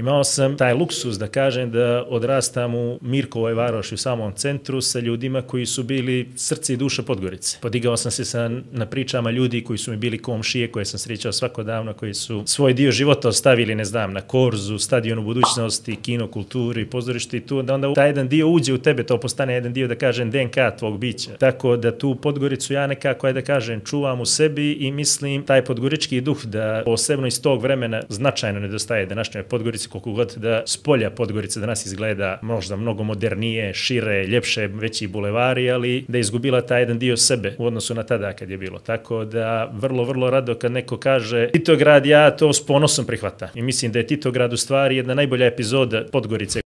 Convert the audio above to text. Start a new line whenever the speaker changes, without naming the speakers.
Imao sam taj luksus da kažem da odrastam u Mirkovoj varoši u samom centru sa ljudima koji su bili srce i duša Podgorice. Podigao sam se sa, na pričama ljudi koji su mi bili komšije, koje sam srećao svakodavno, koji su svoj dio života ostavili, ne znam, na Korzu, stadionu budućnosti, kino, kulturi, pozorišti i tu, da onda taj jedan dio uđe u tebe, to postane jedan dio, da kažem, DNK tvog bića. Tako da tu Podgoricu ja nekako, je da kažem, čuvam u sebi i mislim taj podgorički duh da posebno iz tog vremena značajno nedostaje današnjoj Podgorici koliko god da spolja Podgorice danas izgleda možda mnogo modernije, šire, ljepše, veći bulevari, ali da je izgubila taj jedan dio sebe u odnosu na tada kad je bilo. Tako da vrlo, vrlo rado kad neko kaže Titograd, ja to s ponosom prihvata. I mislim da je Titograd u stvari jedna najbolja epizoda Podgorice